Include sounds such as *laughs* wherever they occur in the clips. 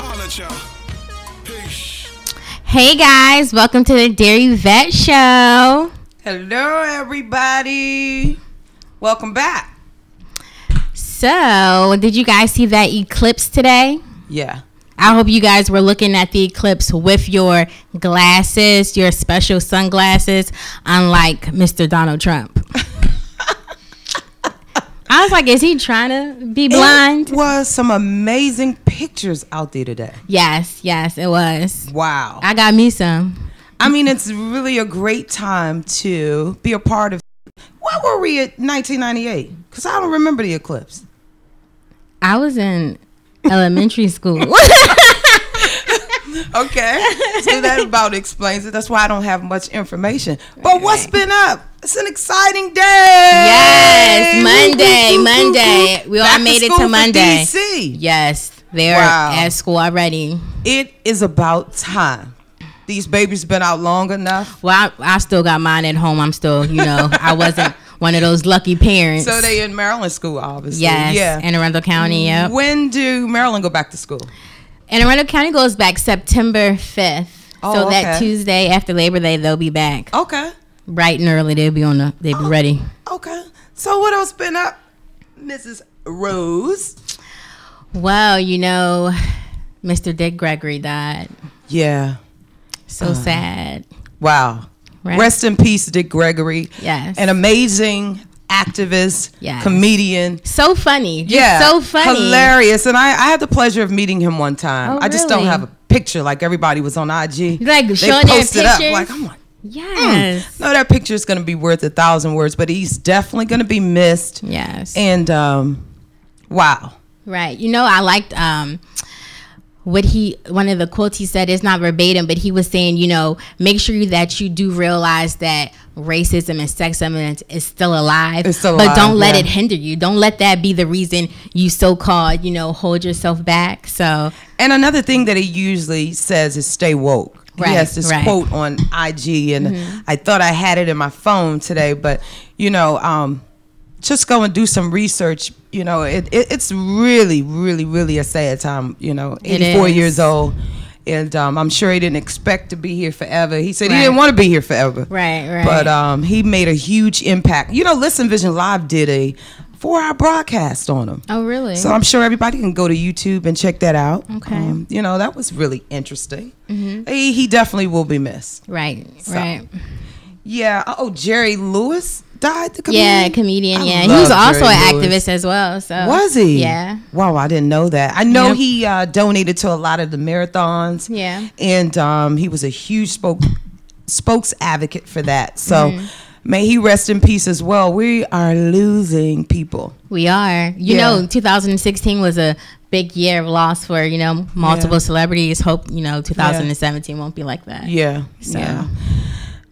Holla at y'all. Peace. Hey guys, welcome to the Dear Yvette Show. Hello, everybody. Welcome back. So, did you guys see that eclipse today? Yeah. I hope you guys were looking at the eclipse with your glasses, your special sunglasses, unlike Mr. Donald Trump. I was like, is he trying to be blind? It was some amazing pictures out there today. Yes, yes, it was. Wow. I got me some. I mean, it's really a great time to be a part of. What were we at 1998? Because I don't remember the eclipse. I was in elementary school. *laughs* *laughs* *laughs* Okay. so that about explains it. That's why I don't have much information. But what's been up? It's an exciting day. Yes, Monday, woo, woo, Monday. woo. We all Back to made it to Monday. DC. yes, they're Wow. at school already. It is about time. These babies been out long enough. Well, I, I still got mine at home. I'm still, you know, I wasn't *laughs* one of those lucky parents. So they in Maryland school, obviously. yes, Yeah. In Arundel County. Yep. When do Maryland go back to school? Anne Arundel County goes back September 5th. Oh, so that. Tuesday after Labor Day, they'll be back Okay. bright and early. They'll be on the. They'll be Oh. ready. Okay. So what else been up, Mrs. Rose? Well, you know, Mr. Dick Gregory died. Yeah. So Uh-huh. sad. Wow. Right. Rest in peace, Dick Gregory. Yes. An amazing activist, Yes. comedian. So funny. Just Yeah. So funny. Hilarious. And I, I had the pleasure of meeting him one time. Oh, I just don't have a picture like everybody was on IG. Like they showing their posted up. Like, I'm like, Yes. no, that picture is going to be worth a thousand words, but he's definitely going to be missed. Yes. And um, wow. Right. You know, I liked um what he one of the quotes he said is not verbatim, but he was saying, you know, make sure that you do realize that racism and sexism is, is still alive. It's still but alive, don't let yeah. it hinder you. Don't let that be the reason you so called, you know, hold yourself back. So And another thing that he usually says is stay woke. Right, he has this right. quote on IG, and Mm-hmm. I thought I had it in my phone today, but you know, um, just go and do some research. You know, it, it it's really, really, really a sad time. You know, 84 years old, and um, I'm sure he didn't expect to be here forever. He said Right. he didn't want to be here forever. Right, right. But um, he made a huge impact. You know, Listen Vision Live did a four-hour broadcast on him. Oh really? So I'm sure everybody can go to YouTube and check that out. Okay. Mm-hmm. Um, you know, that was really interesting. He, he definitely will be missed. right, So, right. Yeah. Oh, Jerry Lewis died. The Yeah, comedian. comedian. I Yeah, he was also Jerry an Lewis. activist as well. So Was he? Yeah. Wow, I didn't know that. I know Yep. he uh, donated to a lot of the marathons. Yeah. And um, he was a huge spoke spokes advocate for that. So Mm-hmm. may he rest in peace as well. We are losing people. We are. You Yeah. know, 2016 was a big year of loss for, you know, multiple Yeah. celebrities. Hope, you know, 2017 won't be like that. Yeah. So- Yeah.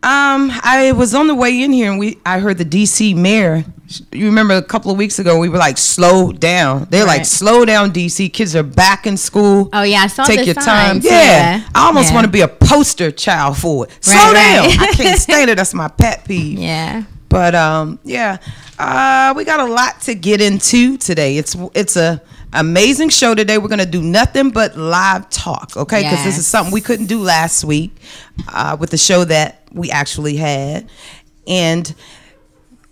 Um, I was on the way in here and we I heard the DC mayor. You remember a couple of weeks ago we were like slow down. They're like slow down DC. Kids are back in school. Oh, yeah, I saw Take your time. Yeah. yeah. I almost Yeah. want to be a poster child for it. Slow Right, down. right. I can't *laughs* stand it. That's my pet peeve. Yeah. But um, yeah, uh, we got a lot to get into today. It's it's a amazing show today. We're gonna do nothing but live talk, okay? Because this is something we couldn't do last week uh, with the show that we actually had, and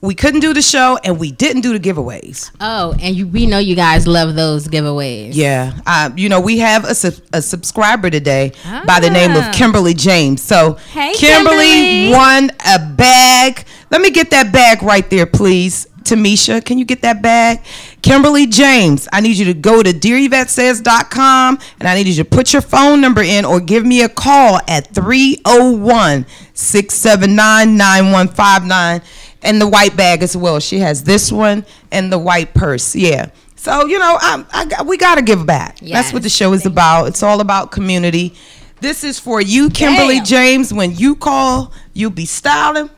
we couldn't do the show, and we didn't do the giveaways. Oh, and you, we know you guys love those giveaways. Yeah, uh, you know we have a, sub- a subscriber today by the name of Ah. Kimberly James. So Hey, Kimberly, Kimberly. won a bag. Let me get that bag right there, please. Tamisha, can you get that bag? Kimberly James, I need you to go to dearyvetsays.com and I need you to put your phone number in or give me a call at 301 679 9159 and the white bag as well. She has this one and the white purse. Yeah. So, you know, I, I, we got to give back. That's what the show is about. It's all about community. This is for you, Kimberly Damn. James. When you call, you'll be styling,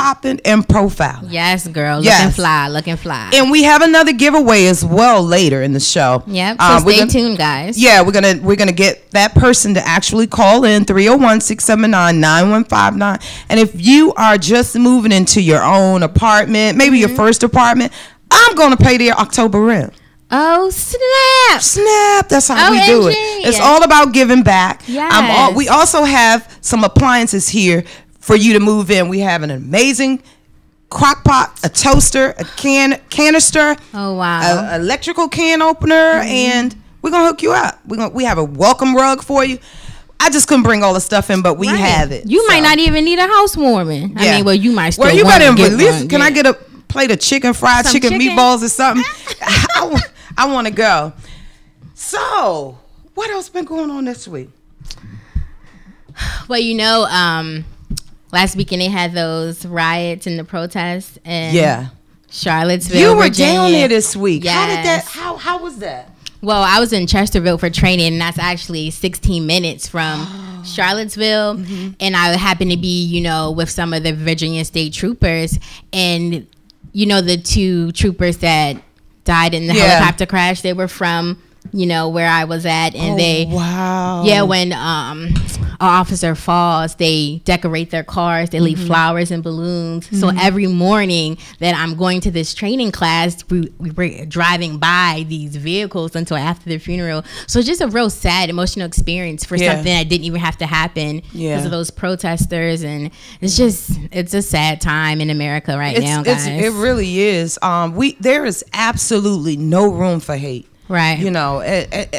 popping and profiling. Yes, girl. Looking Yes. fly. Looking fly. And we have another giveaway as well later in the show. yep. So Um, we're stay gonna- tuned, guys. Yeah, we're gonna we're gonna get that person to actually call in 301-679-9159. And if you are just moving into your own apartment, maybe Mm-hmm. your first apartment, I'm gonna pay their October rent. Oh snap! Snap! That's how we do it. It's all about giving back. Yes. we also have some appliances here for you to move in. We have an amazing crock pot, a toaster, a can canister, Oh wow. a electrical can opener, and we're gonna hook you up. We're gonna we have a welcome rug for you. I just couldn't bring all the stuff in, but we Right. have it. You might not even need a housewarming. I mean, well, you might still. Well, you better get at least. Can I get a plate of chicken, fried Some chicken, chicken? meatballs, or something? *laughs* *laughs* I, want to go. So, what else been going on this week? Well, you know, um, last weekend they had those riots and the protests and Yeah, Charlottesville. you were Virginia. down there this week. How did that? How how was that? Well, I was in Chesterville for training, and that's actually 16 minutes from *gasps* Charlottesville. Mm-hmm. And I happened to be, you know, with some of the Virginia State troopers, and you know, the two troopers that died in the Yeah. helicopter crash. They were from, you know, where I was at, and they. Oh, wow. Yeah, when um, an officer falls, they decorate their cars. They leave Mm-hmm. flowers and balloons. So every morning that I'm going to this training class, we, we were driving by these vehicles until after the funeral. So it's just a real sad, emotional experience for Yeah. something that didn't even have to happen Yeah. because of those protesters. And it's just, it's a sad time in America right it's, now, it's, guys. it really is. Um, we there is absolutely no room for hate. Right. You know, at, at,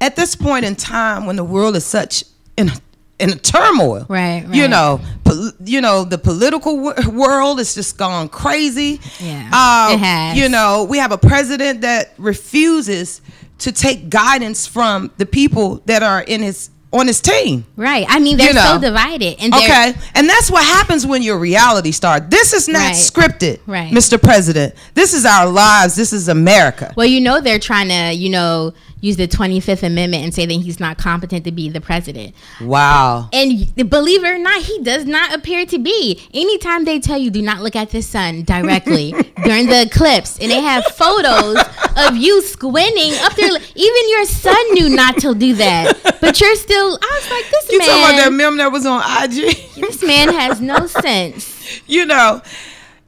at- this point in time when the world is such in in a turmoil, Right, You know, pol- you know, the political w- world is just gone crazy. Yeah, Um, it has. You know, we have a president that refuses to take guidance from the people that are in his on his team. Right. I mean, they're You know. so divided. And Okay, and that's what happens when you're a reality star. This is not Right. scripted, Right. Mr. President. This is our lives. This is America. Well, you know they're trying to, you know, use the 25th Amendment and say that he's not competent to be the president. Wow. And believe it or not, he does not appear to be. Anytime they tell you do not look at the sun directly *laughs* during the eclipse, and they have photos of you squinting up there, even your son knew not to do that, but you're still. I was like, this man, You talking about that meme that was on IG? this man has no *laughs* sense. you know,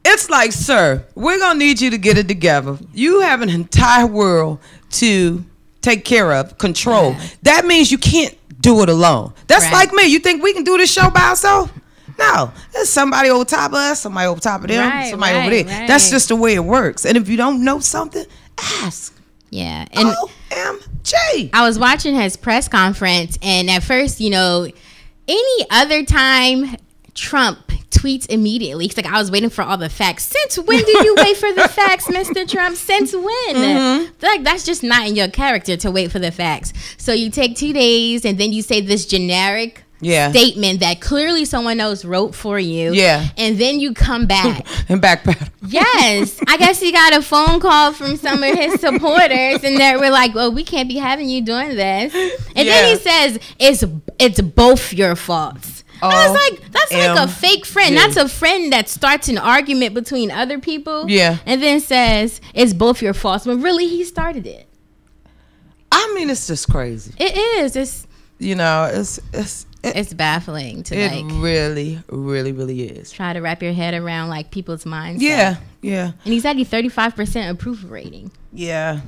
it's like, sir, we're gonna need you to get it together. You have an entire world to take care of, control. Yeah. That means you can't do it alone. That's Right. like me. You think we can do this show by ourselves? No, there's somebody over top of us, somebody over top of them, Right, somebody over there. right, That's just the way it works. And if you don't know something, ask. Yeah, and. OMG. I was watching his press conference, and at first, you know, any other time Trump tweets immediately. He's like, I was waiting for all the facts. Since when did you wait for the *laughs* facts, Mr. Trump? Since when? Mm-hmm. Like, that's just not in your character to wait for the facts. So you take two days, and then you say this generic. Yeah. Statement that clearly someone else wrote for you. Yeah. And then you come back. *laughs* And backpedal. Yes, I guess he got a phone call from some of his supporters, and they were like, "Well, we can't be having you doing this." And Yeah. then he says, "It's it's both your faults." I was Oh, like, "That's like a fake friend. That's a friend that starts an argument between other people." Yeah. and then says it's both your faults, when really he started it. I mean, it's just crazy. It is. It's You know, it's it's it, it's baffling to it like really, really, really is. try to wrap your head around like people's minds. Yeah, yeah, and he's at a thirty five percent approval rating. yeah.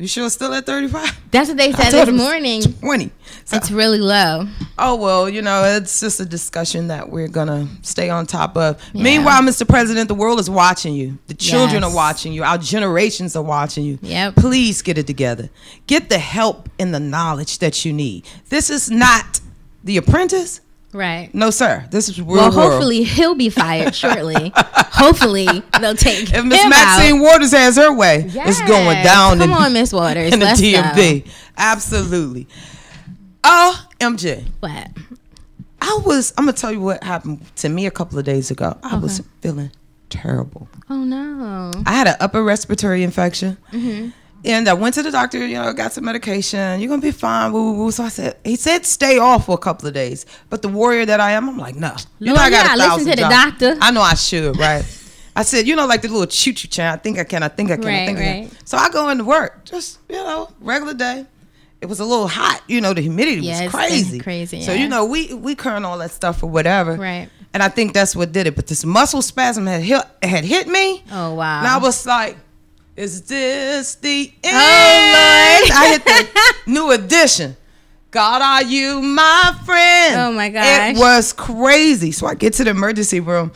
You sure still at 35? That's what they said this morning. 20. So- It's really low. oh, well, you know, it's just a discussion that we're going to stay on top of. Yeah. Meanwhile, Mr. President, the world is watching you. The children Yes. are watching you. Our generations are watching you. Yep. Please get it together. Get the help and the knowledge that you need. This is not The Apprentice. Right. No, sir. This is real Well, world. hopefully he'll be fired shortly. *laughs* hopefully they'll take If Miss Maxine out. Waters has her way, it's going down Come in, on, Miss *laughs* Waters. in the DMV. Go. Absolutely. Oh, MJ. What? I was, I'm going to tell you what happened to me a couple of days ago. I was feeling terrible. Oh no. I had an upper respiratory infection. Mm-hmm. And I went to the doctor, you know, got some medication. You're gonna be fine. Woo, woo, woo. So I said, he said stay off for a couple of days. But the warrior that I am, I'm like, no. You know, I got yeah, a listen to the jobs. doctor. I know I should, right? I said, you know, like the little choo choo chain. I think I can. I think I can. I Right, I can. right. So I go into work, just you know, regular day. It was a little hot, you know. The humidity Yeah, was crazy, crazy, So yeah. you know, we we current all that stuff or whatever, Right. And I think that's what did it. But this muscle spasm had hit had hit me. Oh wow. And I was like, is this the end? Oh, Lord. I hit the *laughs* new edition. God, are you my friend? Oh, my gosh. It was crazy. So I get to the emergency room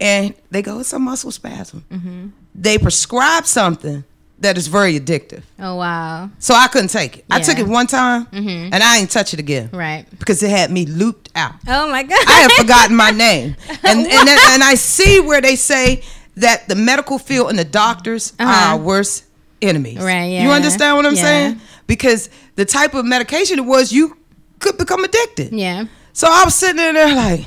and they go, it's a muscle spasm. Mm-hmm. They prescribe something that is very addictive. oh wow. So I couldn't take it. I took it one time Mhm. and I ain't touch it again Right. because it had me looped out. Oh my *laughs* god. I have forgotten my name, and and and I see where they say that the medical field and the doctors are Uh-huh. our worst enemies. Right, Yeah. You understand what I'm Yeah. saying? Because the type of medication it was, you could become addicted. Yeah. So I was sitting in there like,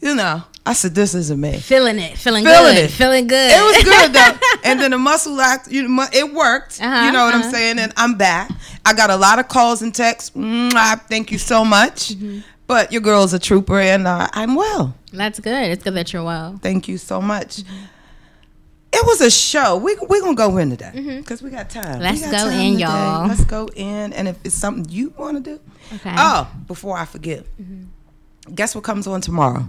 you know, I said, this isn't me. Feeling it. Feeling, Feeling good. it. Feeling good. It was good though, *laughs* and then the muscle act, you know, it worked. Uh-huh, you know what I'm uh-huh. saying? And I'm back. I got a lot of calls and texts. Mwah, thank you so much. Mm-hmm. But your girl's a trooper, and uh, I'm well. That's good. It's good that you're well. Thank you so much. Mm-hmm. It was a show. We we gonna go in today because we got time. Mm-hmm. Let's got go time in, today. y'all. Let's go in, and if it's something you want to do, Okay. oh, before I forget, Mm-hmm. guess what comes on tomorrow?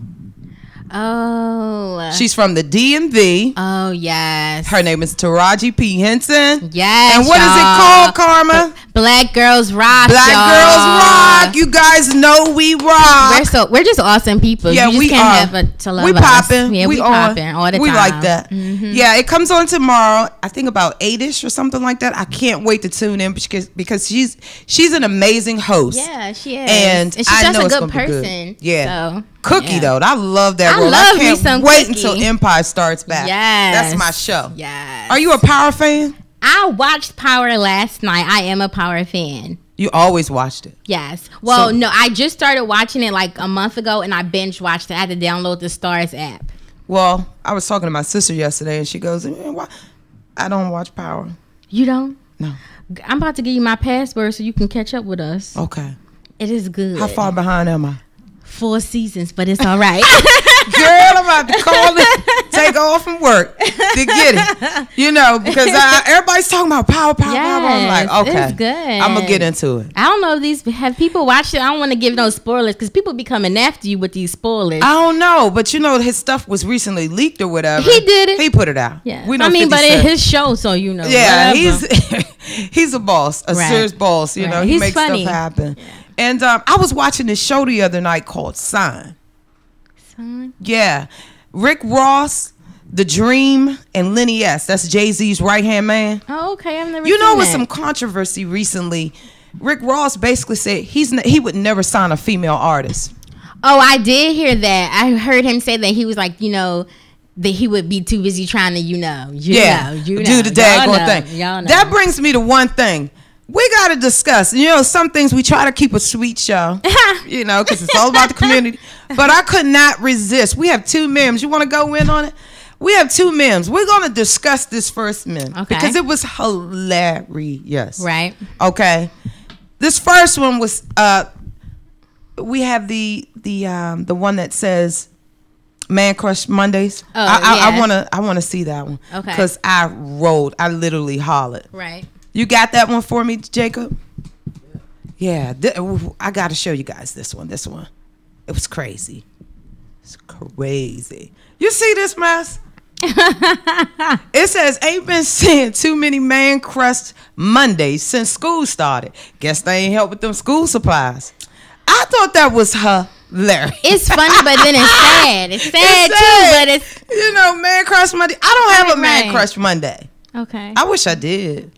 Oh. She's from the DMV. oh yes. Her name is Taraji P Henson. Yes. And what is it called, Karma? Black girls rock. Black. Girls Rock. You guys know we rock. We're so we're just awesome people. yeah, you just we can't are. have a, to love we popping. Yeah, we, we, popping all the we time. like that. Mhm. Yeah, it comes on tomorrow. I think about eight ish or something like that. I can't wait to tune in because because she's she's an amazing host. Yeah, she is. And she's I just a good gonna good. person. Yeah. So, Cookie yeah. though, I love that I love I me can't some wait Cookie. until Empire starts back. Yes. that's my show. Yes. Are you a Power fan? I watched Power last night. I am a Power fan. You always watched it. Yes. Well, So- no, I just started watching it like a month ago, and I binge watched it. I had to download the Stars app. Well, I was talking to my sister yesterday, and she goes, "Eh, why? "I don't watch Power." You don't? No. I'm about to give you my password so you can catch up with us. Okay. It is good. How far behind am I? Four seasons, but it's all right. *laughs* Girl, I'm about to call it, take off from work to get it. You know, because I, *laughs* everybody's talking about power, power, power. I'm like, okay, good. I'm gonna get into it. I don't know if these have people watched it. I don't want to give no spoilers because people be coming after you with these spoilers. I don't know, but you know, his stuff was recently leaked or whatever. He did it. He put it out. yeah, we know I mean, but it's his show, so you know. yeah, whatever. he's *laughs* he's a boss, a Right. serious boss. You know, he He's makes funny. stuff happen. And um, I was watching this show the other night called Sign. Son. Yeah, Rick Ross, The Dream, and Lenny S. That's Jay Z's right hand man. Oh, okay. I've never. You know, with that. some controversy recently, Rick Ross basically said he's he would never sign a female artist. Oh, I did hear that. I heard him say that he was like, you know, that he would be too busy trying to, you know, you yeah, know, you know, do the daggone thing. Y'all know. That brings me to one thing. We got to discuss. You know, some things we try to keep a sweet show, *laughs* you know, because it's all about the community. But I could not resist. We have two memes. You want to go in on it? We have two memes. We're going to discuss this first meme Okay. because it was hilarious. right. Okay. This first one was uh we have the the um the one that says Man Crush Mondays. Oh, I, I, I wanna I wanna see that one. Okay. Cause I rolled. I literally hollered. Right. You got that one for me, Jacob? Yeah. I gotta show you guys this one. This one. It was crazy. It's crazy. You see this mess? *laughs* It says ain't been seeing too many man crushed Mondays since school started. Guess they ain't help with them school supplies. I thought that was her. hilarious. It's funny, but then it's *laughs* sad. It's sad, It's too, sad. but it's you know man crush Monday. I don't have a man right. crush Monday. okay. I wish I did.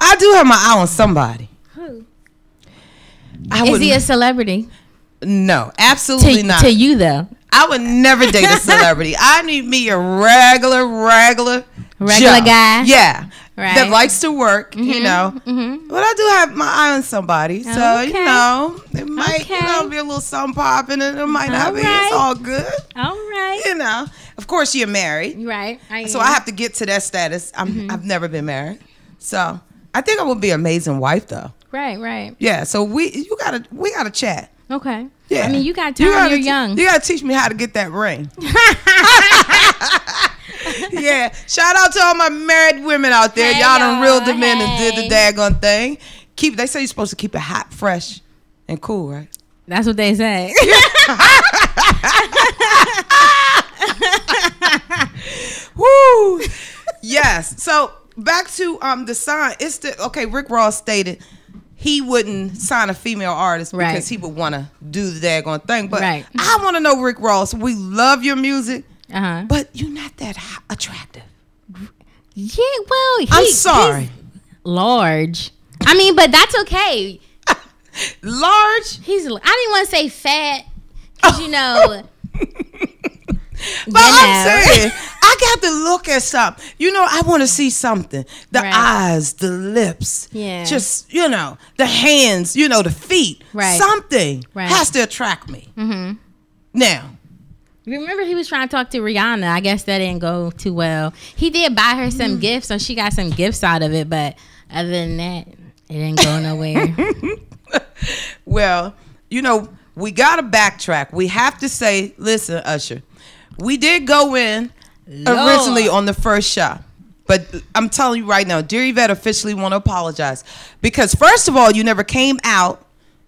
I do have my eye on somebody. Who? I Is he a celebrity? no, absolutely To, not. to you though. I would never date a celebrity. *laughs* I need me a regular, regular, Regular Joe. guy? Yeah, Right. that likes to work. You know, Mm-hmm. but I do have my eye on somebody, so you know, it might you know be a little something popping, and it might not All be. right. It's all good. All right. You know, of course you're married, Right. I so. I have to get to that status. I'm Mm-hmm. I've never been married, So I think I would be an amazing wife though. Right, right. Yeah. So we you gotta we gotta chat. Okay. Yeah. I mean, you got time. gotta You are te- young. You gotta teach me how to get that ring. *laughs* *laughs* yeah. Shout out to all my married women out there. Hey, y'all done reeled them in and did Hey. the daggone thing. Keep. They say you're supposed to keep it hot, fresh, and cool, right? That's what they say. *laughs* Woo! yes. So back to um the sign. It's the okay. Rick Ross stated he wouldn't sign a female artist Right. because he would want to do the daggone thing. But Right. I want to know Rick Ross. We love your music, Uh huh. but you're not that attractive. Yeah. Well, he, I'm sorry. he's large. I mean, but that's okay. *laughs* Large, He's. I didn't want to say fat, cause you *laughs* know. *laughs* but You I'm know. saying I got to look at something. You know, I want to see something. The Right. eyes, the lips, Yeah. just you know, the hands, you know, the feet. Right. Something Right. has to attract me. Mm-hmm. Now, Remember, he was trying to talk to Rihanna. I guess that didn't go too well. He did buy her some gifts, so she got some gifts out of it. But other than that, it didn't go nowhere. *laughs* Well, you know, we got to backtrack. We have to say, listen, Usher, we did go in originally on the first shot. But I'm telling you right now, Dear Yvette officially want to apologize. Because, first of all, you never came out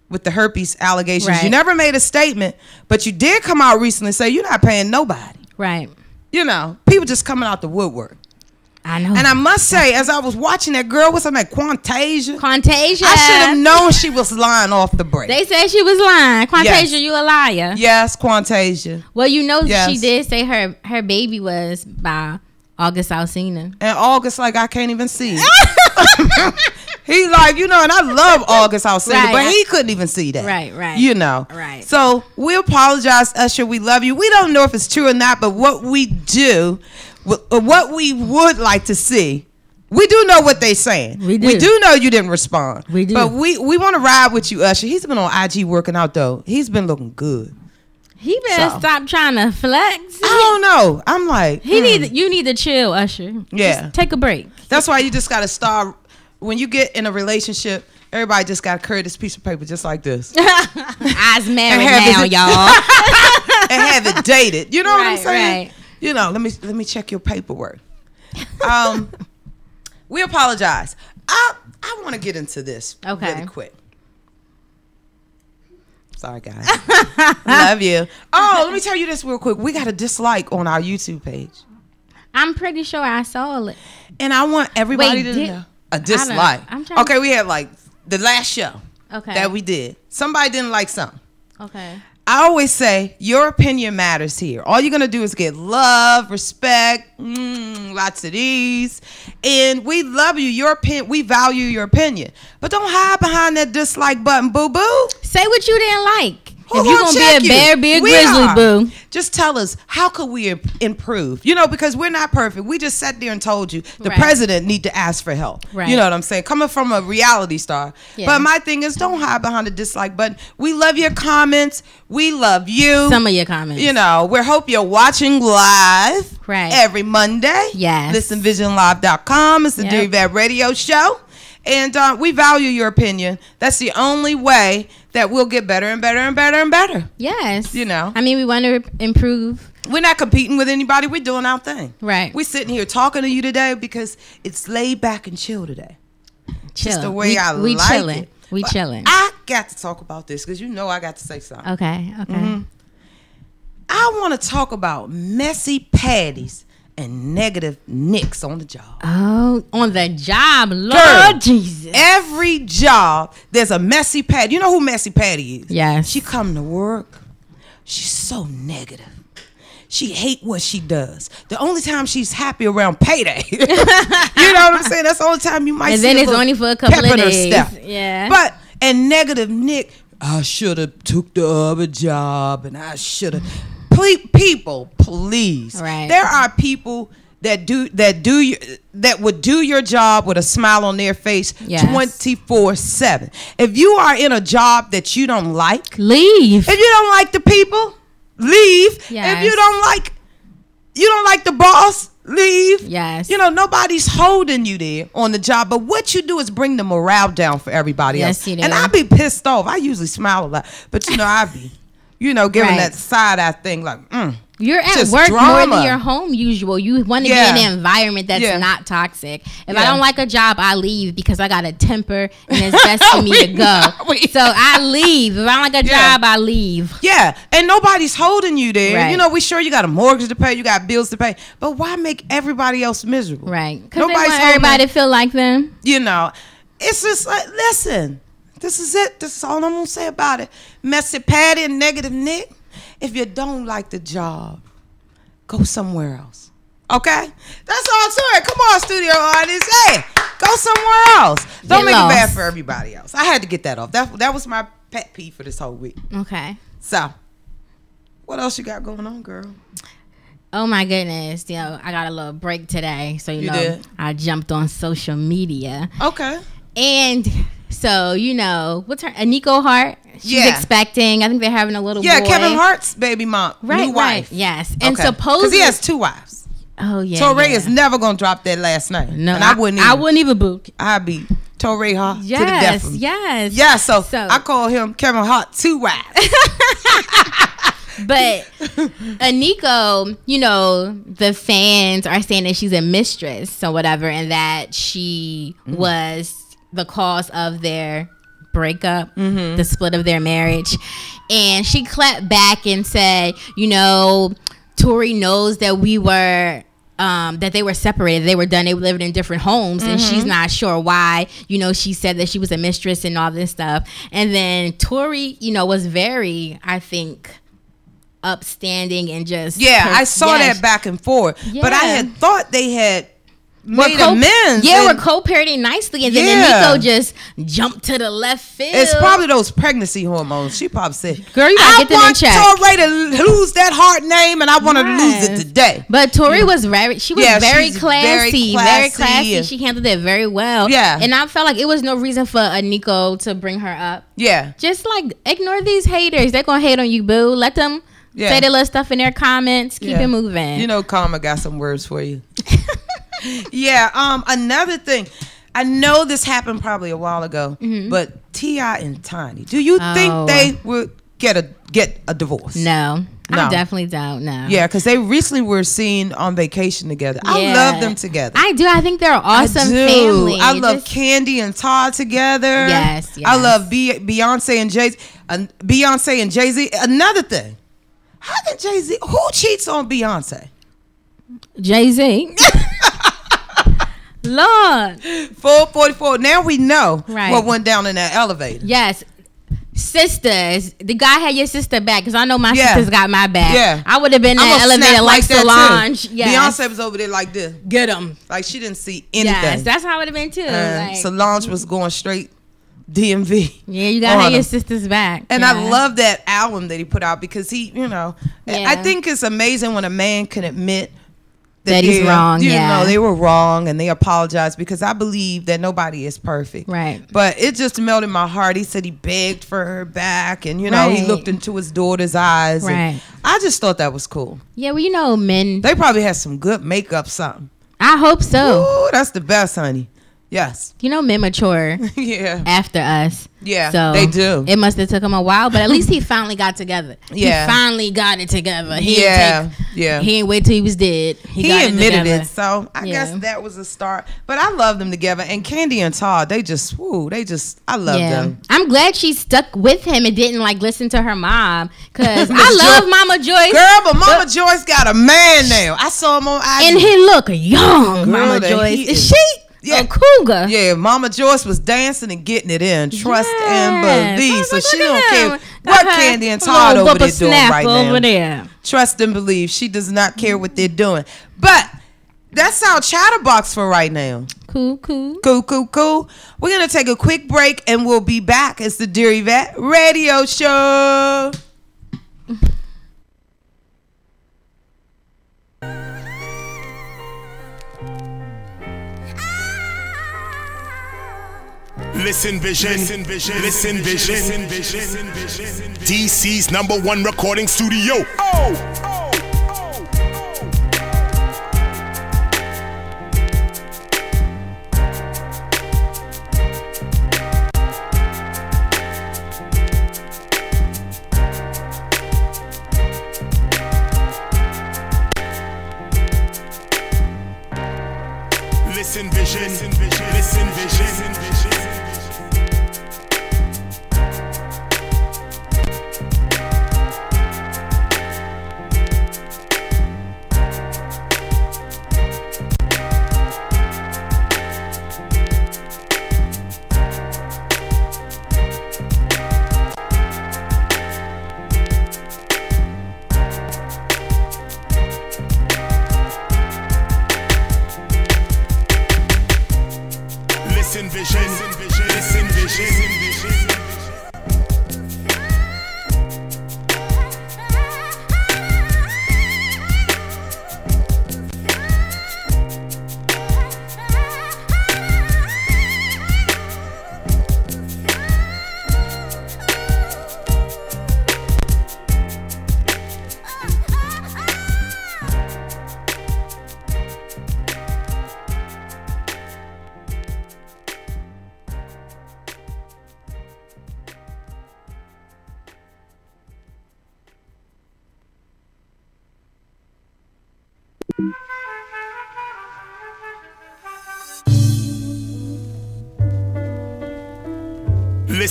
with the herpes allegations. You never made a statement, but you did come out recently and say you're not paying nobody. right. You know, people just coming out the woodwork. I know. And I must say, as I was watching that girl, what's her name? Quantasia. Quantasia. I should have known she was lying off the break. They said she was lying. Quantasia, Yes. you a liar. yes, Quantasia. Well, you know Yes. she did say her her baby was by August Alsina. And August, like I can't even see. *laughs* he like, you know, and I love August Alsina, Right. but he couldn't even see that. Right, right. You know. Right. So we apologize, Usher. We love you. We don't know if it's true or not, but what we do, what we would like to see. We do know what they saying. We We do. do know you didn't respond. We do. But we we want to ride with you, Usher. He's been on IG working out though. He's been looking good. He better So. stop trying to flex. I don't know. I'm like, He hmm. need you need to chill, Usher. Yeah. Just take a break. That's why you just got to start when you get in a relationship. Everybody just got to carry this piece of paper just like this *laughs* and Eyes married now, y'all. *laughs* And have it dated. You know what I'm saying? right. You know, let me let me check your paperwork. Um, *laughs* we apologize. I I want to get into this Okay. really quick. Sorry, guys. *laughs* Love you. Oh, let me tell you this real quick. We got a dislike on our YouTube page, I'm pretty sure I saw it. and I want everybody Wait, to did- know a dislike. I'm trying- okay, we had like the last show. Okay. that we did. Somebody didn't like something. okay. I always say your opinion matters here. All you're gonna do is get love, respect, mm, lots of these, and we love you. Your opinion, we value your opinion, but don't hide behind that dislike button, boo boo. Say what you didn't like. Who if you're gonna be you? a bear, be a We grizzly are. boo. Just tell us how could we improve? You know, because we're not perfect. We just sat there and told you the Right. president need to ask for help. Right. You know what I'm saying? Coming from a reality star. Yeah. But my thing is, don't hide behind the dislike button. We love your comments. We love you. Some of your comments. you know, we hope you're watching live Right. every Monday. Yes. ListenVisionLive.com. It's the Yep. Dear Yvette Radio Show. And uh, we value your opinion. That's the only way that we'll get better and better and better and better. Yes. You know. I mean, we want to improve. We're not competing with anybody. We're doing our thing. Right. We're sitting here talking to you today because it's laid back and chill today. Chill. the way we, I we like chilling. it. We But chilling. I got to talk about this because you know I got to say something. okay. Okay. Mm-hmm. I want to talk about messy patties and negative nicks on the job. Oh, on the job, Lord Girl. Jesus. Every job, there's a messy Patty. You know who Messy Patty is? Yes. She come to work. She's so negative. She hate what she does. The only time she's happy around payday. *laughs* you know what I'm saying? That's the only time you might And see then it's only for a couple of days. Yeah. But and negative Nick, I should have took the other job and I should have. People, please. Right. There are people that do that do you that would do your job with a smile on their face Yes. 24 7 if you are in a job that you don't like Leave. if you don't like the people leave if you don't like you don't like the boss leave. Yes. You know, nobody's holding you there on the job, but what you do is bring the morale down for everybody Yes, else. you do. And I be pissed off. I usually smile a lot, but you know, I be, you know, giving Right. that side eye thing like, mm. You're at work more drama. than your home usual. You want to Yeah. be in an environment that's Yeah. not toxic. If Yeah. I don't like a job, I leave because I got a temper and it's *laughs* best for me to go. we So I leave. If I don't like a job, I leave. Yeah, and nobody's holding you there. Right. You know, we sure you got a mortgage to pay, you got bills to pay, but why make everybody else miserable? Right. Because everybody to feel like them. you know, it's just like, listen, this is it. This is all I'm gonna say about it. Messy Patty and negative Nick. If you don't like the job, go somewhere else. Okay, that's all to it. Come on, studio audience. Hey, go somewhere else. Don't Get make it bad for everybody else. I had to get that off. That that was my pet peeve for this whole week. Okay. So, what else you got going on, girl? Oh my goodness. You know, I got a little break today. So, you, You know, did? I jumped on social media. Okay. And so, you know, what's her? Eniko Hart. She's Yeah. expecting. I think they're having a little Yeah, boy. Kevin Hart's baby mom, Right, new right. wife. Yes. And Okay. supposedly. he has two wives. Oh, yeah. Torrei yeah. is never gonna drop that last name. No, and I, wouldn't. Even, I wouldn't even book. I'd be Torrei Hart to the death. Yes, yes. Yeah, so, So- I call him Kevin Hart two wives. *laughs* But *laughs* Eniko, you know, the fans are saying that she's a mistress or whatever, and that she Mm-hmm. was the cause of their breakup, Mm-hmm. the split of their marriage. And she clapped back and said, you know, Torrei knows that we were um, that they were separated. They were done. They were living in different homes, and she's Mm-hmm. not sure why. You know, she said that she was a mistress and all this stuff. And then Torrei, you know, was very, I think, upstanding and just yeah, I saw yes. that back and forth. But I had thought they had made co- amends. Yeah, we're co-parenting nicely, and then Yeah. Eniko just jumped to the left field. It's probably those pregnancy hormones. She probably said, Girl, you gotta I get them in want check." Torrei to lose that Hart name, and I want her to lose it today. But Torrei was very, she was Yeah, very classy, very very classy. classy. She handled it very well. Yeah. and I felt like it was no reason for Eniko to bring her up. Yeah, Just like ignore these haters. They're gonna hate on you, boo. Let them Yeah. say the little stuff in their comments. Keep it moving. You know, Karma got some words for you. *laughs* yeah. Um. Another thing, I know this happened probably a while ago, but T.I. and Tiny, do you Oh. think they would get a get a divorce? no, No. I definitely don't. No. Yeah, because they recently were seen on vacation together. I love them together. I do. I think they're an I awesome do. family. I love Just- Kandi and Todd together. Yes, I love B- Beyonce and Jay. Uh, Beyonce and Jay Z. Another thing, how can Jay Z? Who cheats on Beyonce? Jay Z. *laughs* Lord. 444. Now we know Right. what went down in that elevator. Yes. Sisters, the guy had your sister back because I know my Yeah. sisters got my back. Yeah. I would have been in that elevator like too. Solange. Yes. Beyonce was over there like this, get him. like she didn't see anything. Yes, that's how it would have been too. and like, Solange was going straight DMV. yeah, you gotta have your sisters back. And Yeah. I love that album that he put out because he, you know, I think it's amazing when a man can admit That he's wrong, You yeah. know, they were wrong and they apologized because I believe that nobody is perfect. Right. But it just melted my heart. He said he begged for her back and, you know, he looked into his daughter's eyes. and Right. I just thought that was cool. Yeah, well, you know, men. They probably had some good makeup, something. I hope so. Ooh, that's the best, honey. Yes. You know, men mature *laughs* yeah. after us. Yeah, So they do. It must have took him a while, but at least he *laughs* finally got together. Yeah. he finally got it together. He Yeah, take, yeah. He didn't wait till he was dead. He, he got admitted it, it, so I Yeah. guess that was a start. But I love them together, and Kandi and Todd, they just, woo, they just, I love them. I'm glad she stuck with him and didn't like listen to her mom because *laughs* I love Joy- Mama Joyce. Girl, but Mama Joyce got a man now. I saw him on IG. and he look young, Girl, Mama Joyce. Is is- she Yeah. a cougar? yeah, Mama Joyce was dancing and getting it in. Trust Yes. and believe. Oh, so she don't care what her Kandi and Todd over there doing right over now. there. Trust and believe. She does not care what they're doing. But that's our chatterbox for right now. Cool, cool. Cool, cool, cool. We're gonna take a quick break and we'll be back. It's the Dear Yvette Radio Show. Listen Vision, listen Vision, listen Vision, listen Vision. DC's number one recording studio. Oh, oh, oh.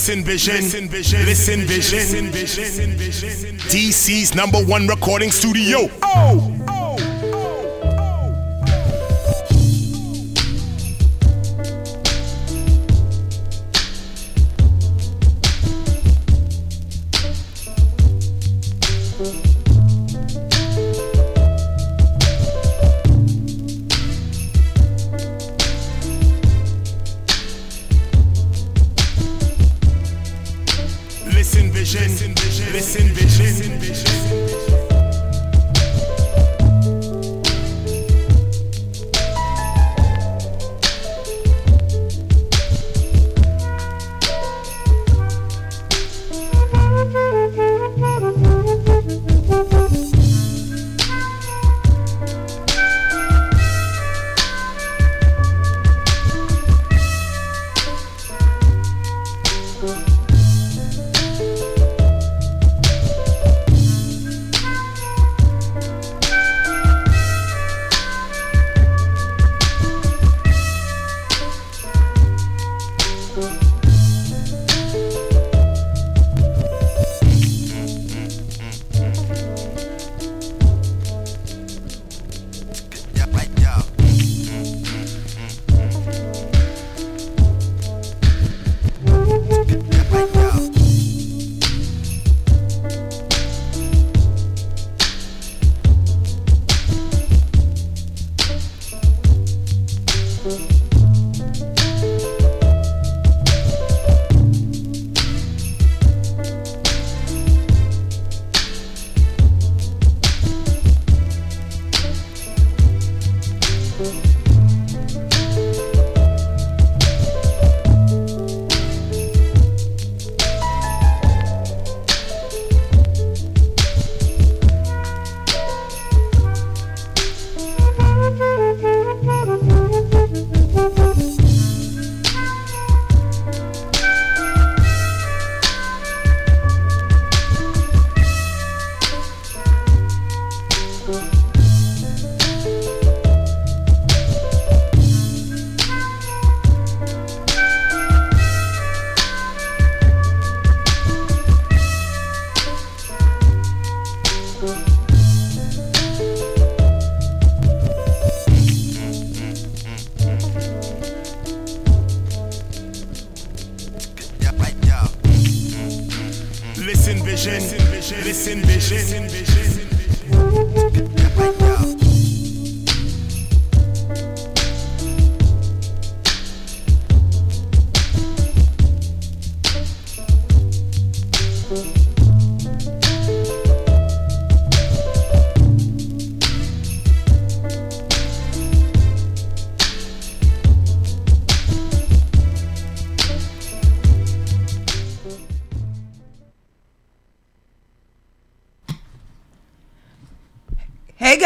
Listen vision, listen vision, listen vision. DC's number one recording studio. Vision, listen vision, listen vision.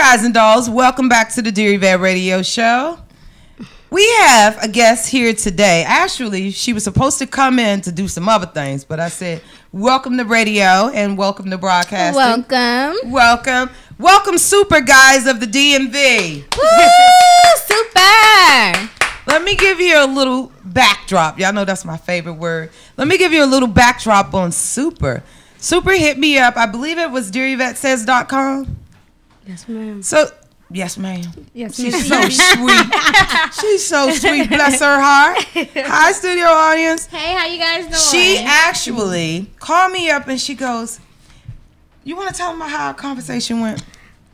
Guys and dolls, welcome back to the Dear Yvette Radio Show. We have a guest here today. Actually, she was supposed to come in to do some other things, but I said, "Welcome to radio and welcome to broadcasting." Welcome. welcome, welcome, super guys of the DMV. Woo! *laughs* Super. Let me give you a little backdrop. Y'all know that's my favorite word. Let me give you a little backdrop on Super. Super hit me up. I believe it was DearYvetteSays.com. Yes, ma'am. So, yes, ma'am. Yes, She's ma'am. so *laughs* sweet. She's so sweet. Bless her heart. Hi, studio audience. Hey, how you guys doing? She actually called me up and she goes, You want to tell them how our conversation went?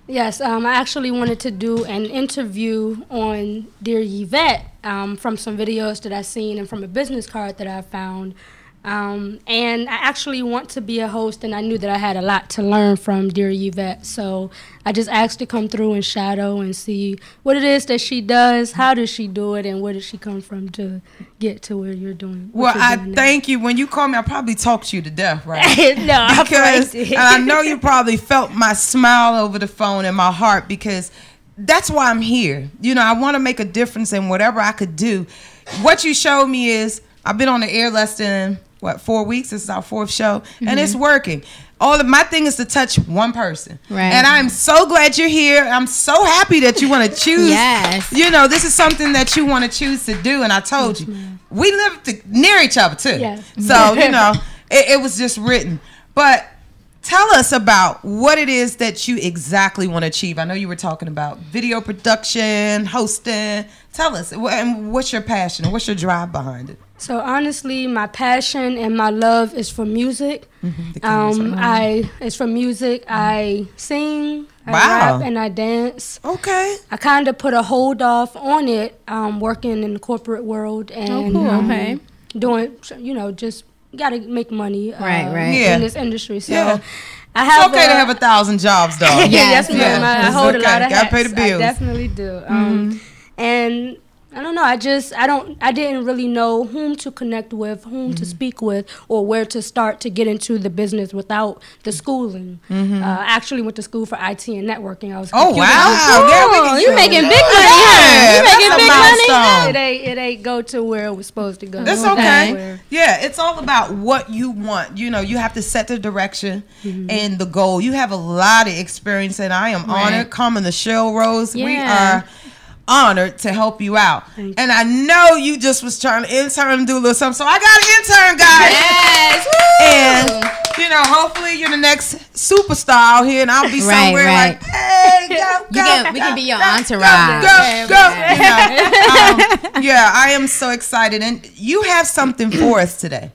Yes, um, I actually wanted to do an interview on Dear Yvette um, from some videos that I've seen and from a business card that I found. Um, and I actually want to be a host, and I knew that I had a lot to learn from Dear Yvette. So I just asked to come through and shadow and see what it is that she does, how does she do it, and where does she come from to get to where you're doing. Well, you're I doing now. thank you. When you called me, I probably talked you to death, right? *laughs* no, I *laughs* because pranked and. I know you probably felt my smile over the phone in my heart because that's why I'm here. You know, I want to make a difference in whatever I could do. What you showed me is I've been on the air less than what four weeks. This is our fourth show, and it's mm-hmm. working. All of my thing is to touch one person, Right. and I'm so glad you're here. I'm so happy that you want to *laughs* choose. Yes. you know, this is something that you want to choose to do, and I told you we live to, near each other too. Yes. So you *laughs* know, it, it was just written. But tell us about what it is that you exactly want to achieve. I know you were talking about video production, hosting. Tell us, and what's your passion what's your drive behind it? So honestly, my passion and my love is for music. Mm-hmm. Um. I it's for music. I sing, I Wow. rap, and I dance. Okay. I kind of put a hold off on it, um, working in the corporate world and cool, um, okay. doing, you know, just gotta make money uh, Right, right. Yeah. in this industry. So Yeah. I It's have okay to have a thousand jobs, though. yes, Yes, ma'am. I, I It's hold a lot of Gotta hats. pay the bills. I definitely do. Um, And I don't know. I just I don't I didn't really know whom to connect with, whom Mm-hmm. to speak with, or where to start to get into the business without the schooling. Uh, I actually went to school for IT and networking. I was. Mm-hmm. Oh wow! Yeah, we Oh, you making big money? Yeah, You making big money? It ain't it ain't go to where it was supposed to go. That's okay. Yeah, it's all about what you want. You know, you have to set the direction Mm-hmm. and the goal. You have a lot of experience, and I am Right. honored. Coming the show, Rose, we are honored to help you out. Thank And I know you just was trying to intern and do a little something, so I got an intern, guys. Yes. And you know, hopefully you're the next superstar out here, and I'll be Right, somewhere right. like, hey, go, go, You can- we can be your go, entourage. Go, go, go. You know, *laughs* um, yeah, I am so excited, and you have something for us today.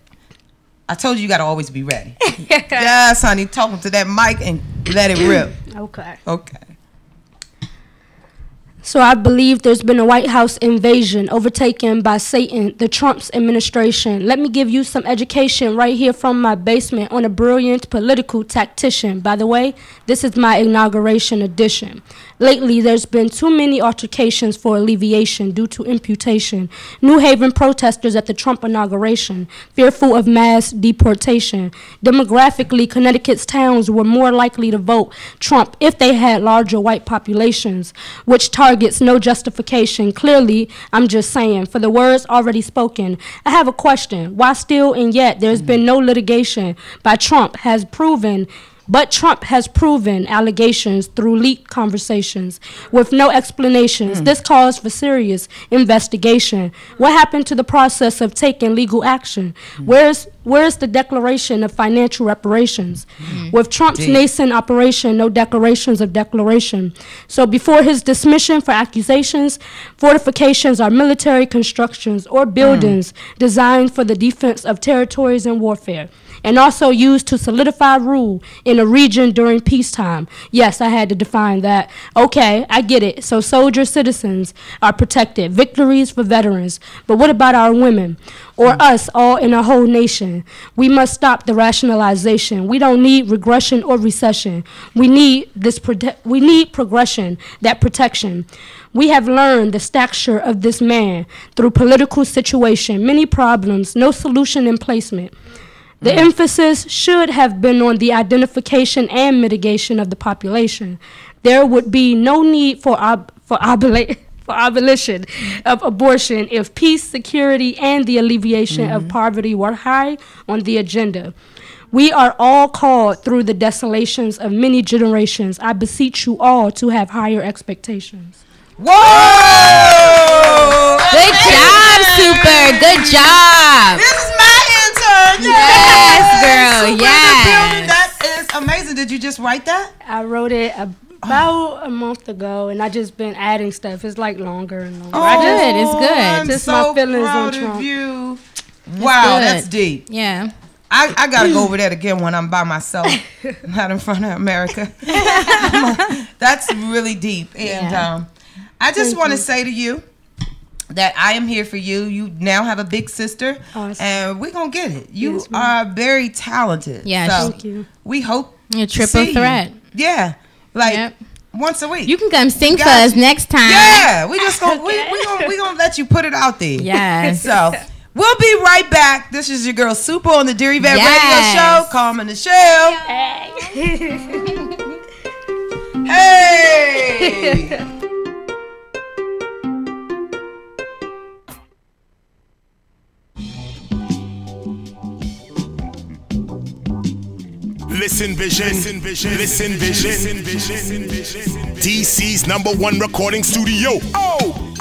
I told you you got to always be ready. *laughs* yes, honey, talking to that mic and let it rip. Okay. Okay. So I believe there's been a White House invasion overtaken by Satan, the Trump's administration. Let me give you some education right here from my basement on a brilliant political tactician. By the way, this is my inauguration edition. Lately, there's been too many altercations for alleviation due to imputation. New Haven protesters at the Trump inauguration, fearful of mass deportation. Demographically, Connecticut's towns were more likely to vote Trump if they had larger white populations, which targets no justification. Clearly, I'm just saying, for the words already spoken, I have a question. Why still and yet there's been no litigation by Trump has proven but Trump has proven allegations through leaked conversations with no explanations. Hmm. This calls for serious investigation. What happened to the process of taking legal action? Hmm. Where's Where's the declaration of financial reparations? Mm-hmm. With Trump's nascent operation, no declarations of declaration. So before his dismission for accusations, fortifications are military constructions or mm. buildings designed for the defense of territories and warfare and also used to solidify rule in a region during peacetime. Yes, I had to define that. Okay, I get it. So soldier citizens are protected, victories for veterans. But what about our women? Or us all in a whole nation? We must stop the rationalization. We don't need regression or recession. We need this prote- we need progression, that protection. We have learned the stature of this man through political situation, many problems, no solution in placement. The mm. emphasis should have been on the identification and mitigation of the population. There would be no need for ob- for obla- *laughs* for abolition of abortion if peace, security, and the alleviation of mm-hmm. poverty were high on the agenda. We are all called through the desolations of many generations. I beseech you all to have higher expectations. Whoa! Good job, Super. Good job. This is my intern. Yes, girl. Super Yes. building. That is amazing. Did you just write that? I wrote it uh, *sighs* about a month ago, and I just been adding stuff. It's like longer and longer. Oh, I just, good. It's good. I'm Just so my feelings proud on of you. Wow, good. that's deep. Yeah. I, I gotta go over that again when I'm by myself, *laughs* not in front of America. *laughs* That's really deep, and Yeah. um, I just want to say to you that I am here for you. You now have a big sister, Awesome. and we're gonna get it. You Yes, are very talented. Yeah, so Thank you. we hope A triple see you. threat. Yeah, like Yep. once a week. You can come sing for us next time. Yeah, we just gonna we we gonna we gonna let you put it out there. Yeah. So we'll be right back. This is your girl Super on the Dear Yvette Radio Yes. Show. Carmen Michelle. Hey. *laughs* Listen Vision, Listen Vision, Listen Vision, DC's number one recording studio. Oh,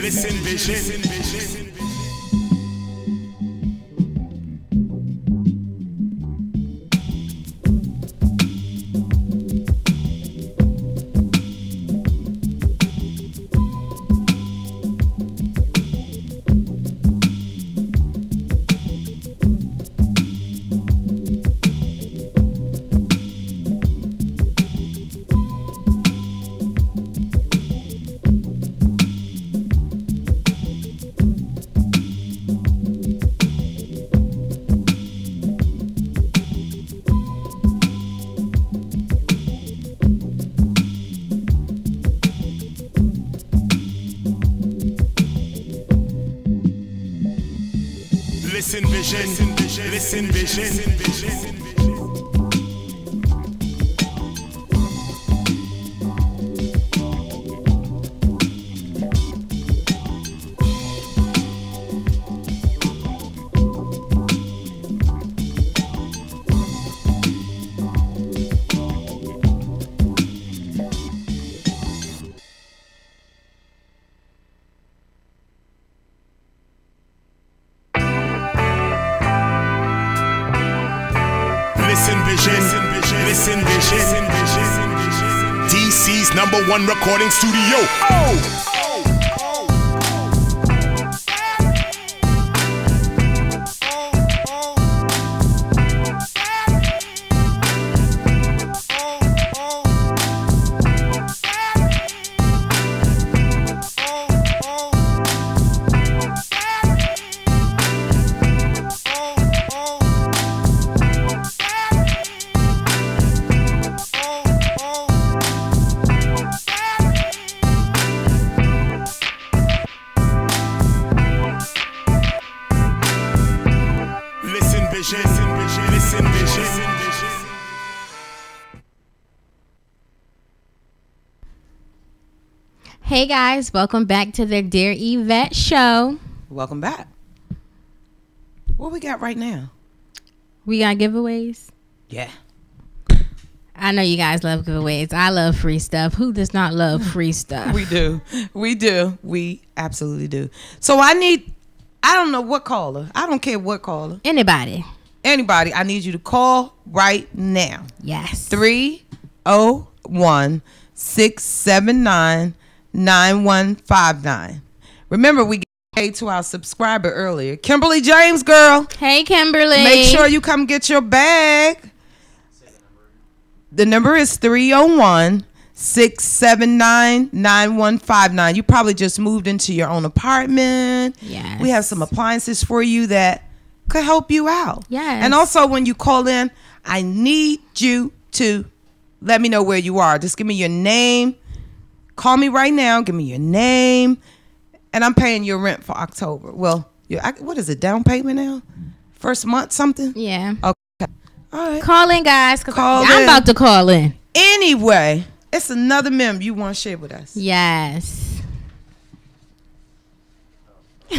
Listen Vision, Listen Vision, Vision. Listen Vision, one recording studio. Oh, guys, welcome back to the Dear Yvette show. Welcome back. What we got right now? We got giveaways. Yeah. I know you guys love giveaways. I love free stuff. Who does not love free stuff? We do. We do. We absolutely do. So I need I don't know what caller. I don't care what caller. Anybody? Anybody, I need you to call right now. Yes. 301 679 9159. Remember, we gave to our subscriber earlier. Kimberly James, girl. Hey, Kimberly. Make sure you come get your bag. The number is 301 679 9159. You probably just moved into your own apartment. Yes. We have some appliances for you that could help you out. Yes. And also, when you call in, I need you to let me know where you are. Just give me your name. Call me right now. Give me your name. And I'm paying your rent for October. Well, your, what is it, down payment now? First month, something? Yeah. Okay. All right. Call in, guys. Call I'm in. about to call in. Anyway, it's another mem you want to share with us. Yes. *laughs*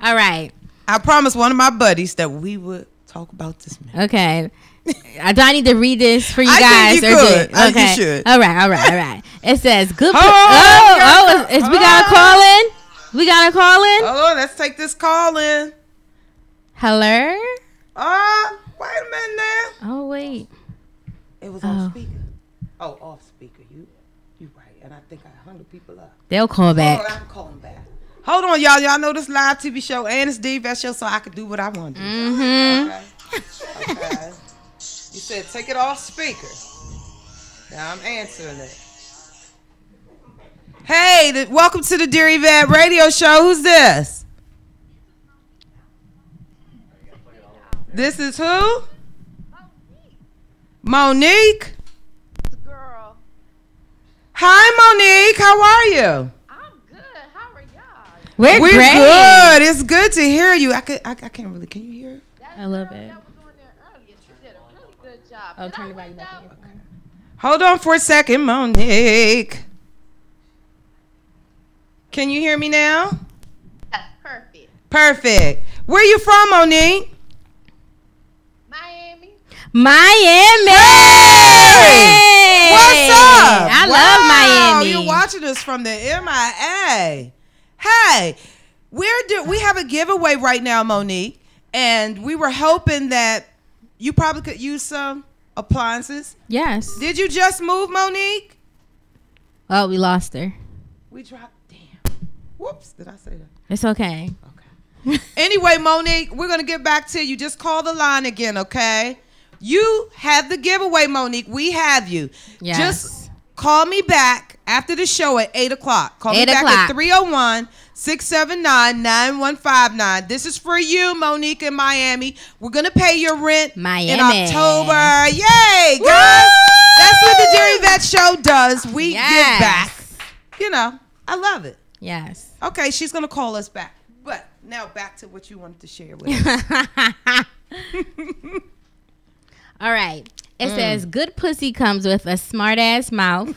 All right. I promised one of my buddies that we would talk about this mem. Okay. Do I need to read this for you I guys? you or could. did- I think you Okay. should. All right. All right. All right. It says good. On, *laughs* oh, we gotta oh, is, we got a call in. We got a call in. Hold on, let's take this call in. Hello. Uh, wait a minute now. Oh wait. It was Oh. on speaker. Oh, off speaker. You, you right. And I think I hung the people up. They'll call back. Oh, I'm calling back. Hold on, y'all. Y'all know this live TV show and it's DVS show, so I could do what I want to do. Mm-hmm. Okay. okay. You said take it off speaker. Now I'm answering it. Hey, th- welcome to the Dear Yvette radio show. Who's this? This is who? Monique. Girl, Hi, Monique. How are you? I'm good. How are y'all? We're, We're great. good. It's good to hear you. I could. I, I can't really. Can you hear? A little bit. Good job. Oh, turn I it back win back though? Hold on for a second, Monique. Can you hear me now? That's perfect. Perfect. Where are you from, Monique? Miami. Miami. Hey! What's up? I Wow, love Miami. You're watching us from the MIA. Hey, we're do- we have a giveaway right now, Monique, and we were hoping that you probably could use some appliances. Yes. Did you just move, Monique? Oh, we lost her. We dropped. Damn. Whoops. Did I say that? It's okay. Okay. *laughs* anyway, Monique, we're gonna get back to you. Just call the line again, okay? You have the giveaway, Monique. We have you. Yes. Just call me back after the show at 8 o'clock. Call me 8 back o'clock. at 301 679 9159. This is for you, Monique in Miami. We're gonna pay your rent in October. Yay, guys! That's what the Dear Yvette Show does. We Yes. give back. You know, I love it. Yes. Okay, she's gonna call us back. But now back to what you wanted to share with us. *laughs* All right. It Mm. says good pussy comes with a smart ass mouth,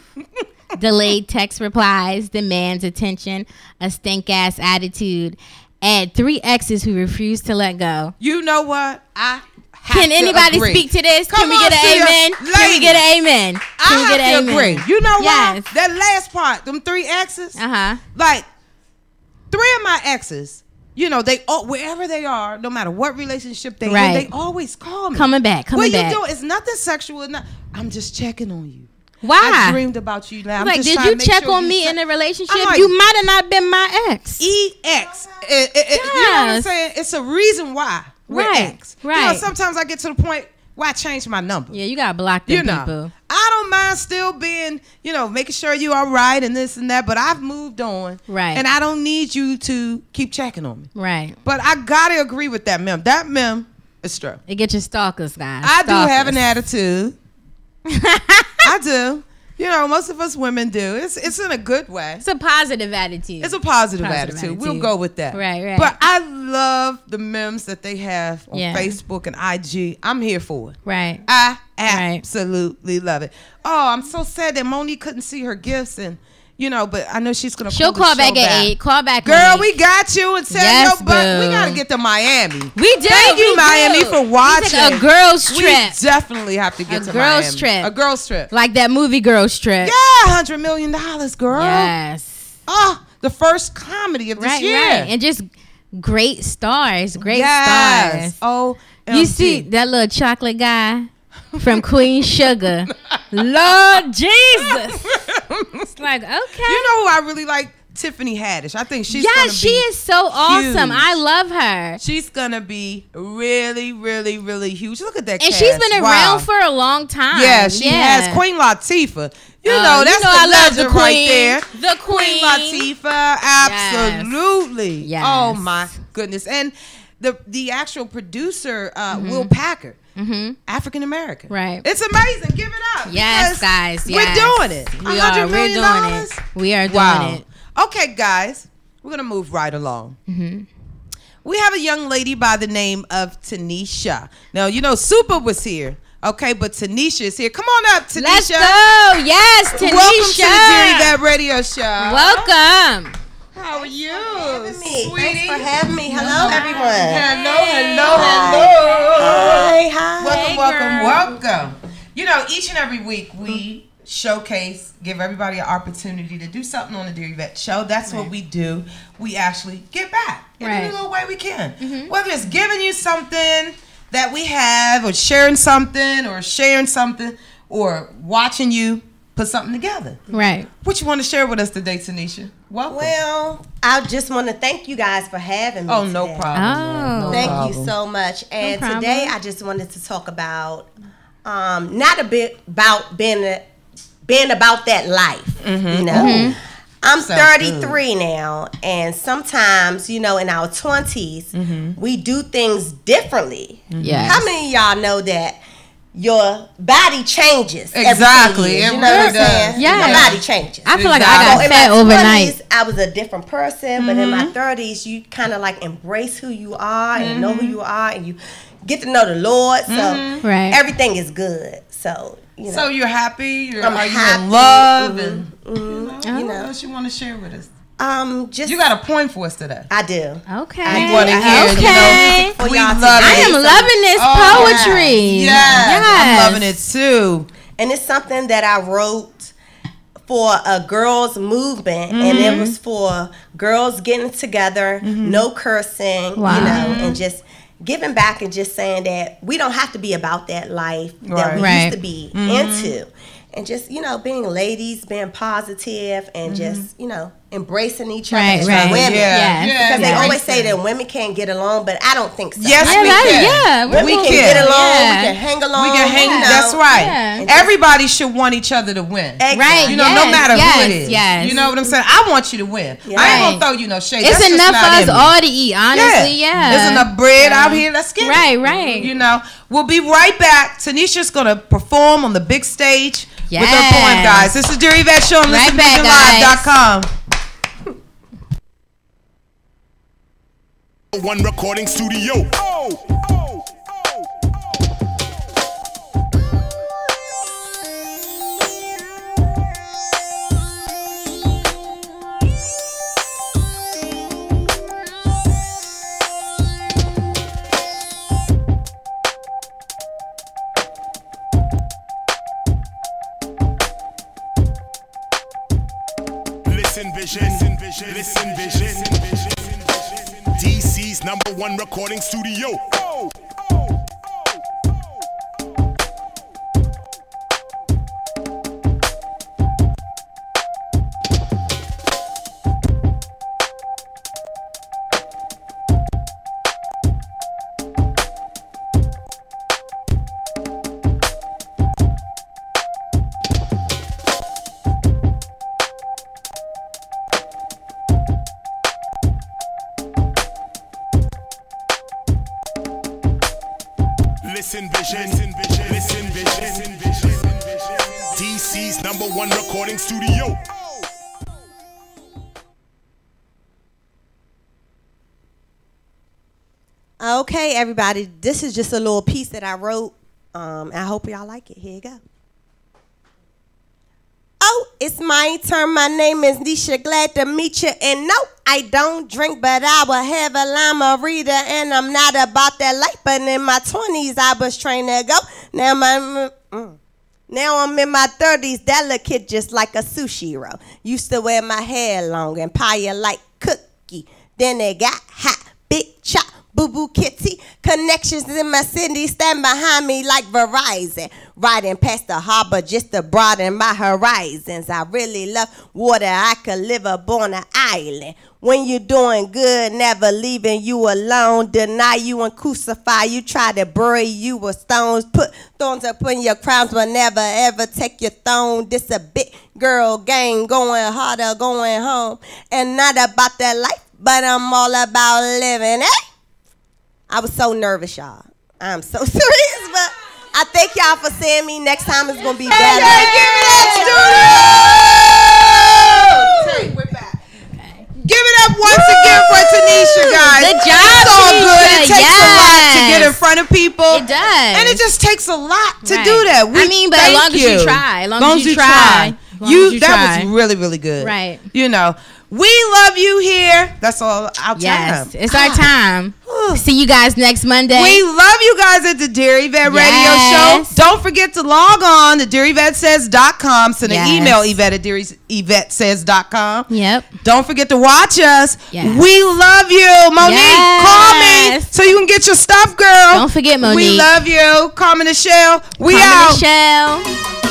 delayed text replies, demands attention, a stink ass attitude, and three exes who refuse to let go. you know what? I have Can anybody agree. speak to this? Come Can we on, get an amen? Can we get an amen? Can I we get have an to amen? agree. You know Yes. what? That last part, them three exes, Uh huh. like three of my exes, you know, they all wherever they are, no matter what relationship they Right. in, they always call me. Coming back. Coming what back. you doing? It's nothing sexual. Not, I'm just checking on you. Why? I dreamed about you. Now, I'm like, did you check sure on you me in a relationship? Like- you might have not been my ex. EX. It- it- it- You know what I'm saying? It's a reason why we're Right, ex. You know, right. sometimes I get to the point where I change my number. yeah, you gotta block them you know, people. I don't mind still being, you know, making sure you are right and this and that, but I've moved on. Right. And I don't need you to keep checking on me. Right. But I gotta agree with that mem. That mem is true. It get your stalkers, guys. I do have an attitude. *laughs* *laughs* I do. You know, most of us women do. It's it's in a good way. It's a positive attitude. It's a positive, Positive attitude. We'll go with that. Right, right. But I love the memes that they have on Yeah. Facebook and IG. I'm here for it. right. I Right. absolutely love it. Oh, I'm so sad that Monique couldn't see her gifts and you know, but I know she's gonna She'll call, call the show back at eight. Call back, Girl, we got you and send Yes, your butt. We gotta get get to Miami. We do. Thank you, Miami, do. for watching. a girls We trip, definitely have to get to A to girls Miami. trip. A girls trip. like that movie Girls Trip. Yeah, hundred million dollars, girl. Yes. Oh, the first comedy of this Right, year. right, and just great stars, great yes. stars. Oh, You see that little chocolate guy from Queen Sugar? *laughs* Lord Jesus! *laughs* It's like okay. You know who I really like? Tiffany Haddish. I think she's. yeah, she is so awesome. huge. I love her. She's gonna be really, really, really huge. Look at that. And cast. she's been Wow. around for a long time. Yeah, she Yeah. has Queen Latifah. You Uh, know, you that's know the I legend the right queen. there. The queen. Latifah, absolutely. Yes. Oh my goodness. And the the actual producer, uh, Mm-hmm. Will Packer, Mm-hmm. African American. Right. It's amazing. Give it up. Yes, guys. We're doing it. We are. We're doing dollars? it. We are doing Wow. it. Okay, guys, we're gonna move right along. Mm-hmm. We have a young lady by the name of Tanisha. Now, you know, Super was here. Okay, but Tanisha is here. Come on up, Tanisha. Let's go. Yes, Tanisha. Welcome to the Dear Yvette Radio Show. Welcome. How are you? Thanks for having me. Hello, everyone. Hello, hello, hello. Hi, hi. Welcome, Hey, welcome, welcome. You know, each and every week we showcase, give everybody an opportunity to do something on the Dear Yvette Show. That's what we do. We actually give back in Right. any little way we can. Mm-hmm. Whether it's giving you something that we have, or sharing something, or sharing something, or watching you put something together. Right. What you want to share with us today, Tanisha? Welcome. Well, I just want to thank you guys for having me. oh, no problem. man. No Oh. Thank problem. you so much. And problem. today I just wanted to talk about um, not a bit about being a, being about that life. You know, I'm Mm-hmm. Sounds 33 now, and sometimes you know in our 20s Mm-hmm. we do things differently. Yes. How many of y'all know that? Your body changes. Exactly. 10 years, It you know what I'm saying? does. Yes. Your body changes. I feel like Exactly. I So got in fat my overnight. 20s, I was a different person, but in my Mm-hmm. 30s, you kind of like embrace who you are and know who you are, and you get to know the Lord. So Mm-hmm. Right. everything is good. So you know, So you're happy? You're, I'm are you in love? And you know, You what know. else you want to share with us? Um, just You got a point for us today. I do. Okay. I wanna hear, you okay. We love. I am it. loving this Oh, poetry. Yes, I'm loving it too. and it's something that I wrote for a girls movement, and Mm-hmm. it was for girls getting together, no cursing, Wow. you know, and just giving back and just saying that we don't have to be about that life that we Right. used to be Mm-hmm. into. And just, you know, being ladies, being positive, and just, you know, embracing each other Right, as right. women. Yeah, Yes. yeah, Because they always say that women can't get along, but I don't think so. Yes, Yeah, we that- can. yeah, Women we can, can. get along, Yeah. we can hang along. We can hang. you know. That's right. Yeah. Everybody should want each other to win. Exactly. You know, no matter yes, who it is. yes. You know what I'm saying? I want you to win. I ain't gonna throw you no shade. It's That's enough for us all to eat, honestly. Yeah. There's enough bread out here. Let's get Right, it. right. You know, we'll be right back. Tanisha's gonna perform on the big stage with her Yes. poem, guys. This is Dear Yvette Show on Right back, One recording studio. One recording studio. Everybody, this is just a little piece that I wrote. Um, I hope y'all like it. Here you go. Oh, it's my turn. My name is Nisha. Glad to meet you. And no, I don't drink, but I will have a lima reader. And I'm not about that life. But in my 20s, I was trained to go. Now my. Mm. Now I'm in my 30s, delicate just like a sushi roll. Used to wear my hair long and pie like cookie. Then it got hot, boo boo kitty. Connections in my city stand behind me like Verizon. Riding past the harbor just to broaden my horizons. I really love water, I could live up on an island. When you're doing good, never leaving you alone. Deny you and crucify you. Try to bury you with stones. Put thorns up in your crowns, but never ever take your throne. This a big girl game, going harder, going home. And not about that life, but I'm all about living it. I was so nervous, y'all. I'm so *laughs* serious, but I thank y'all for seeing me. Next time it's gonna be better. Give it up once again for Tanisha, guys. Good job, It's all good. It Tanisha. takes a lot to get in front of people. It does. And it just takes a lot to Right. do that. I mean, but as long as you try, as long as you try, long you, you that try. was really, really good. Right. You know, we love you here. That's all our Yes, time. it's our time. See you guys next Monday. We love you guys at the Dear Yvette Radio Show. Don't forget to log on to DearYvetteSays.com. Send Yes. an email, Yvette at DearYvetteSays.com. Yep. Don't forget to watch us. Yes. We love you. Monique, call me so you can get your stuff, girl. Don't forget Monique. We love you. Carmen Michelle. We Carmen out. Michelle.